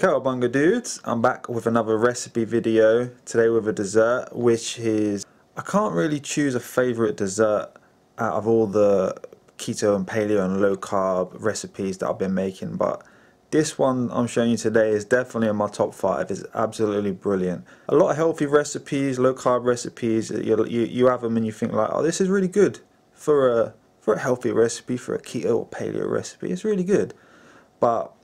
Cowabunga dudes, I'm back with another recipe video today with a dessert which is I can't really choose a favorite dessert out of all the keto and paleo and low carb recipes that I've been making but this one I'm showing you today is definitely in my top five. It's absolutely brilliant. A lot of healthy recipes, low carb recipes, you, you, you have them and you think like, oh this is really good for a, for a healthy recipe, for a keto or paleo recipe. It's really good. But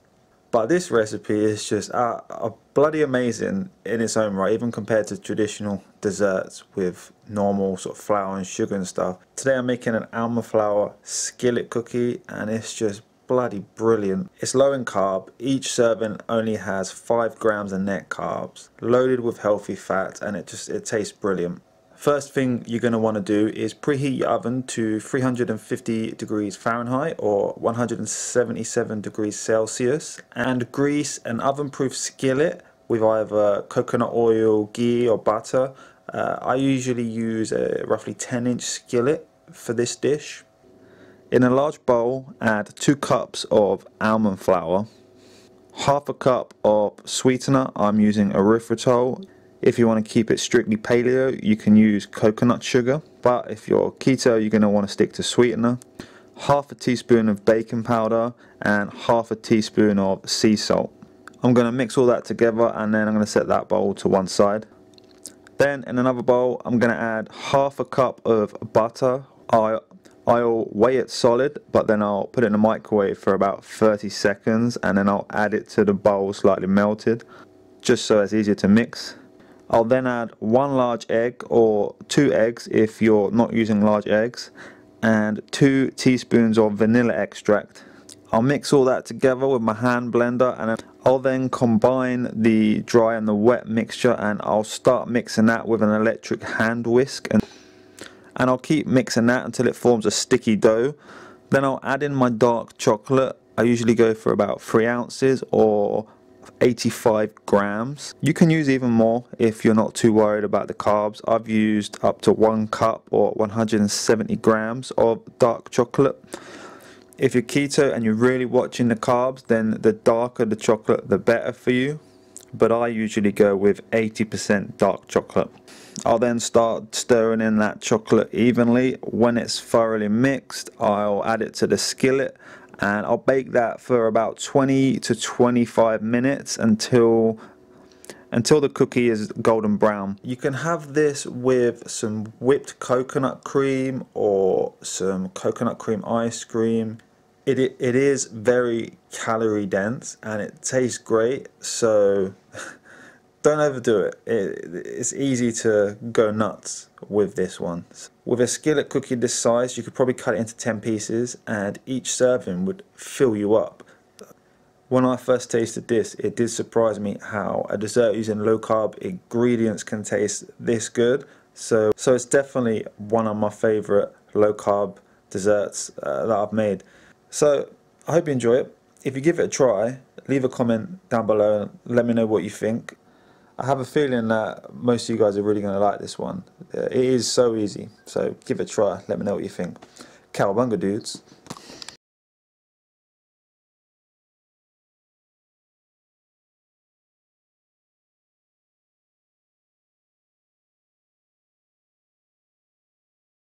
but this recipe is just uh, uh, bloody amazing in its own right, even compared to traditional desserts with normal sort of flour and sugar and stuff. Today I'm making an almond flour skillet cookie and it's just bloody brilliant. It's low in carb, each serving only has 5 grams of net carbs, loaded with healthy fat and it just it tastes brilliant. First thing you're going to want to do is preheat your oven to 350 degrees Fahrenheit or 177 degrees Celsius and grease an oven proof skillet with either coconut oil, ghee or butter. Uh, I usually use a roughly 10 inch skillet for this dish. In a large bowl add 2 cups of almond flour, half a cup of sweetener, I'm using erythritol if you want to keep it strictly paleo, you can use coconut sugar, but if you're keto, you're going to want to stick to sweetener. Half a teaspoon of baking powder and half a teaspoon of sea salt. I'm going to mix all that together and then I'm going to set that bowl to one side. Then in another bowl, I'm going to add half a cup of butter. I, I'll weigh it solid, but then I'll put it in the microwave for about 30 seconds and then I'll add it to the bowl slightly melted, just so it's easier to mix. I'll then add one large egg or two eggs if you're not using large eggs and two teaspoons of vanilla extract. I'll mix all that together with my hand blender and I'll then combine the dry and the wet mixture and I'll start mixing that with an electric hand whisk and, and I'll keep mixing that until it forms a sticky dough. Then I'll add in my dark chocolate. I usually go for about 3 ounces or 85 grams. You can use even more if you're not too worried about the carbs. I've used up to one cup or 170 grams of dark chocolate. If you're keto and you're really watching the carbs, then the darker the chocolate, the better for you. But I usually go with 80% dark chocolate. I'll then start stirring in that chocolate evenly. When it's thoroughly mixed, I'll add it to the skillet and I'll bake that for about 20 to 25 minutes until until the cookie is golden brown. You can have this with some whipped coconut cream or some coconut cream ice cream. It, it, is very calorie dense and it tastes great so don't overdo it. it. It's easy to go nuts with this one. With a skillet cookie this size, you could probably cut it into 10 pieces and each serving would fill you up. When I first tasted this, it did surprise me how a dessert using low carb ingredients can taste this good. So, so it's definitely one of my favorite low carb desserts uh, that I've made. So I hope you enjoy it. If you give it a try, leave a comment down below and let me know what you think. I have a feeling that most of you guys are really going to like this one. Uh, it is so easy, so give it a try. Let me know what you think. Cowabunga dudes.